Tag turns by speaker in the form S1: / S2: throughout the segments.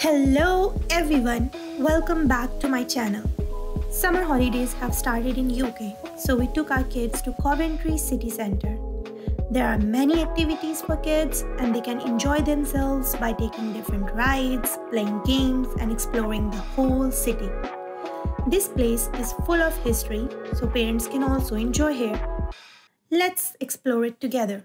S1: Hello everyone, welcome back to my channel. Summer holidays have started in UK, so we took our kids to Coventry City Centre. There are many activities for kids and they can enjoy themselves by taking different rides, playing games and exploring the whole city. This place is full of history, so parents can also enjoy here. Let's explore it together.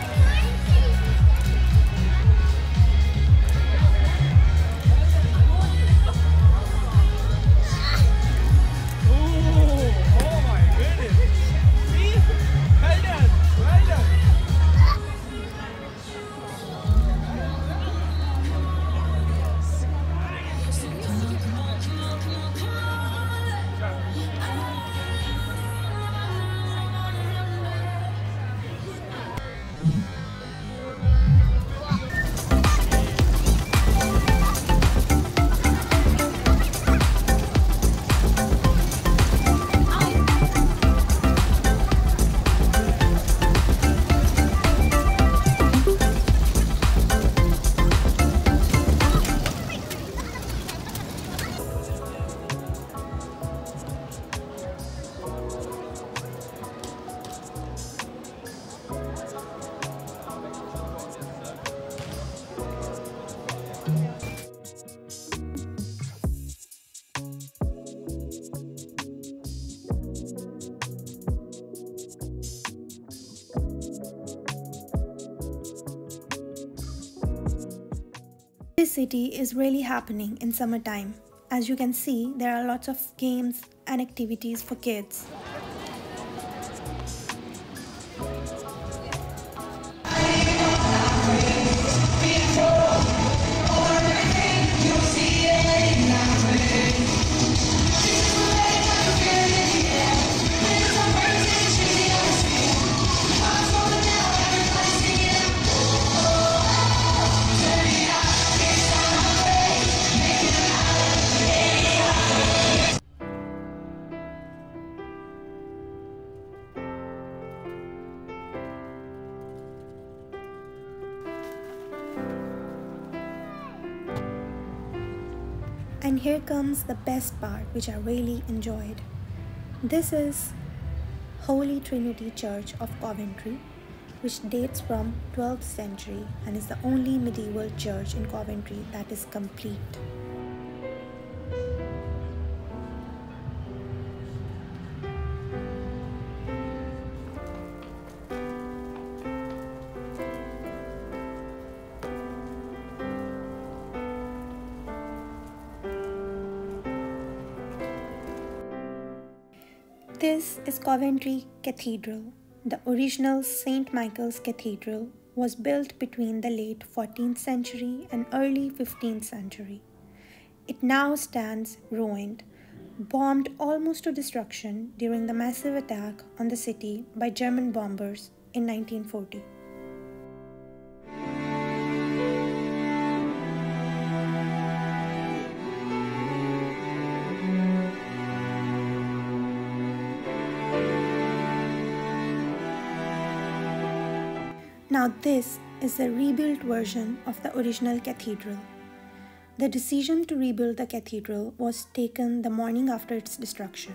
S1: city is really happening in summertime. As you can see, there are lots of games and activities for kids. Here comes the best part, which I really enjoyed. This is Holy Trinity Church of Coventry, which dates from 12th century and is the only medieval church in Coventry that is complete. This is Coventry Cathedral. The original St. Michael's Cathedral was built between the late 14th century and early 15th century. It now stands ruined, bombed almost to destruction during the massive attack on the city by German bombers in 1940. Now, this is the rebuilt version of the original cathedral. The decision to rebuild the cathedral was taken the morning after its destruction.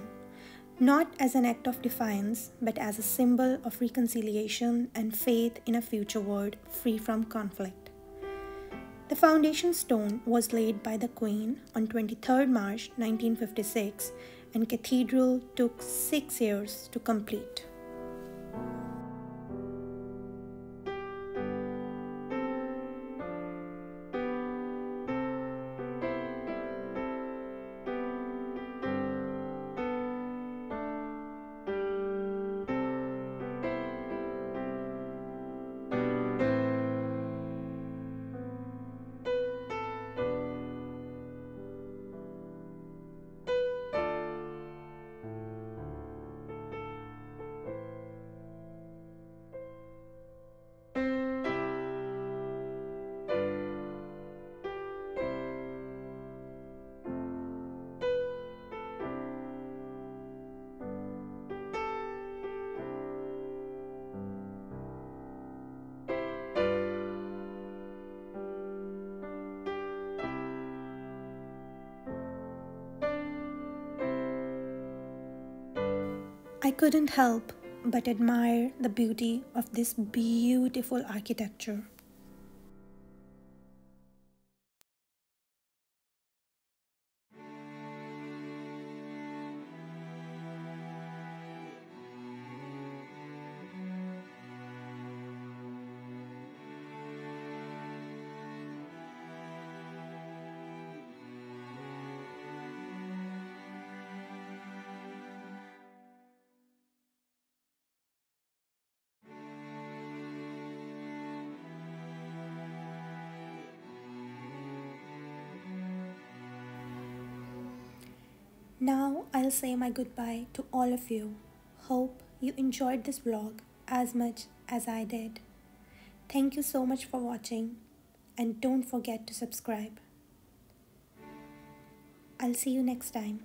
S1: not as an act of defiance, but as a symbol of reconciliation and faith in a future world free from conflict. The foundation stone was laid by the Queen on 23 March 1956 and cathedral took 6 years to complete. I couldn't help but admire the beauty of this beautiful architecture. Now I'll say my goodbye to all of you. Hope you enjoyed this vlog as much as I did. Thank you so much for watching and don't forget to subscribe. I'll see you next time.